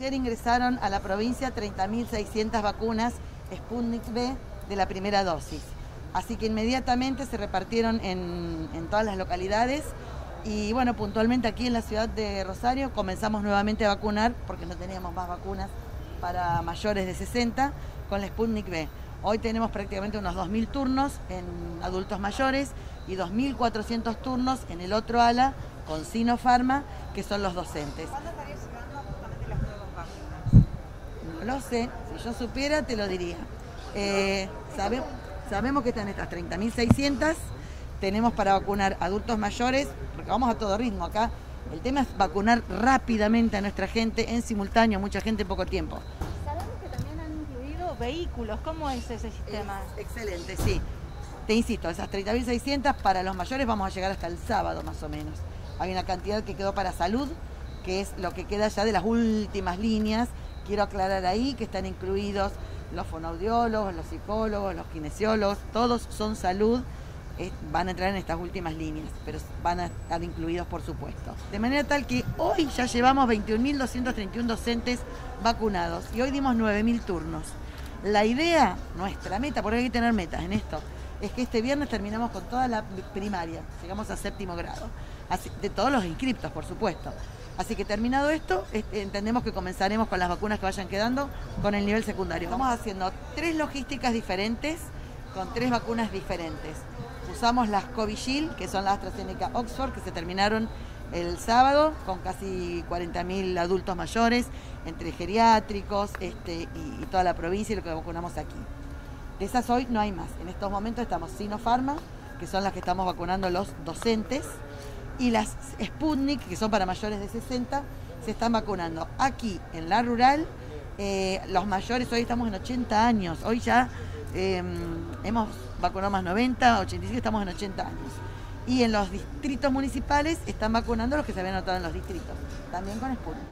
Ingresaron a la provincia 30.600 vacunas Sputnik V de la primera dosis. Así que inmediatamente se repartieron en, todas las localidades y bueno, puntualmente aquí en la ciudad de Rosario comenzamos nuevamente a vacunar porque no teníamos más vacunas para mayores de 60 con la Sputnik V. Hoy tenemos prácticamente unos 2.000 turnos en adultos mayores y 2.400 turnos en el otro ala con Sinopharma, que son los docentes. Lo sé, si yo supiera te lo diría. Eh, sabemos que están estas 30.600, tenemos para vacunar adultos mayores, porque vamos a todo ritmo acá. El tema es vacunar rápidamente a nuestra gente en simultáneo, mucha gente en poco tiempo vehículos. ¿Cómo es ese sistema? excelente, sí. Te insisto, esas 30.600 para los mayores vamos a llegar hasta el sábado más o menos. Hay una cantidad que quedó para salud, que es lo que queda ya de las últimas líneas. Quiero aclarar ahí que están incluidos los fonoaudiólogos, los psicólogos, los kinesiólogos, todos son salud van a entrar en estas últimas líneas, pero van a estar incluidos por supuesto. De manera tal que hoy ya llevamos 21.231 docentes vacunados y hoy dimos 9.000 turnos. La idea, nuestra meta, porque hay que tener metas en esto, es que este viernes terminamos con toda la primaria, llegamos a séptimo grado, de todos los inscriptos, por supuesto. Así que terminado esto, entendemos que comenzaremos con las vacunas que vayan quedando con el nivel secundario. Vamos haciendo tres logísticas diferentes con tres vacunas diferentes. Usamos las Covishield, que son las AstraZeneca Oxford, que se terminaron el sábado con casi 40.000 adultos mayores, entre geriátricos este, y, toda la provincia y lo que vacunamos aquí. De esas hoy no hay más. En estos momentos estamos Sinopharma, que son las que estamos vacunando los docentes, y las Sputnik, que son para mayores de 60, se están vacunando aquí en la rural. Eh, los mayores hoy estamos en 80 años, hoy ya em, hemos vacunado más 90, 85, estamos en 80 años y en los distritos municipales están vacunando los que se habían anotado en los distritos, también con Sputnik.